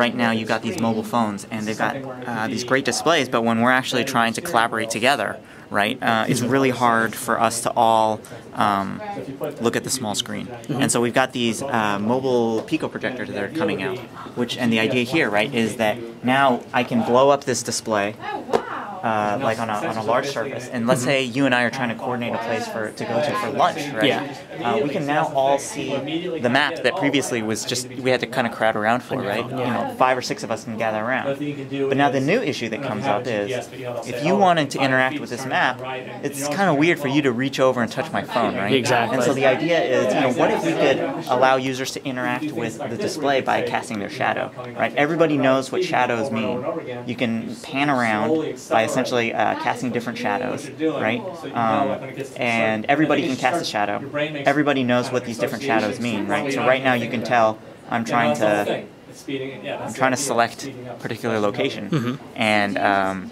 right now you've got these mobile phones and they've got uh, these great displays, but when we're actually trying to collaborate together, right, uh, it's really hard for us to all um, look at the small screen. And so we've got these uh, mobile Pico projectors that are coming out, which and the idea here, right, is that now I can blow up this display uh, like on a, on a large surface. And let's say you and I are trying to coordinate a place for to go to for lunch, right? Yeah. Uh, we can now all see the map that previously was just we had to kind of crowd around for, right? You know, five or six of us can gather around. But now the new issue that comes up is if you wanted to interact with this map, it's kind of weird for you to reach over and touch my phone, right? Exactly. And so the idea is, you know, what if we could allow users to interact with the display by casting their shadow, right? Everybody knows what shadows mean. You can pan around by essentially uh, casting different shadows, right? Um, and everybody can cast a shadow. Everybody knows what these different shadows mean, right? So right now you can tell I'm trying to I'm trying to select a particular location, and um,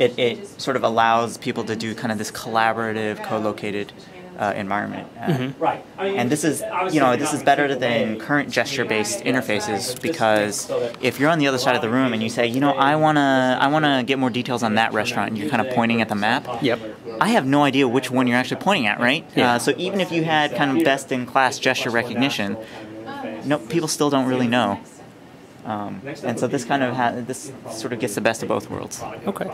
it, it sort of allows people to do kind of this collaborative, co-located uh, environment. Uh, Right. I mean, and this is, you know, this is better than current gesture-based interfaces because if you're on the other side of the room and you say, you know, I wanna, I wanna get more details on that restaurant, and you're kind of pointing at the map. Yep. I have no idea which one you're actually pointing at, right? Yeah. Uh, so even if you had kind of best-in-class gesture recognition, no, people still don't really know. Um, and so this kind of ha- this sort of gets the best of both worlds. Okay.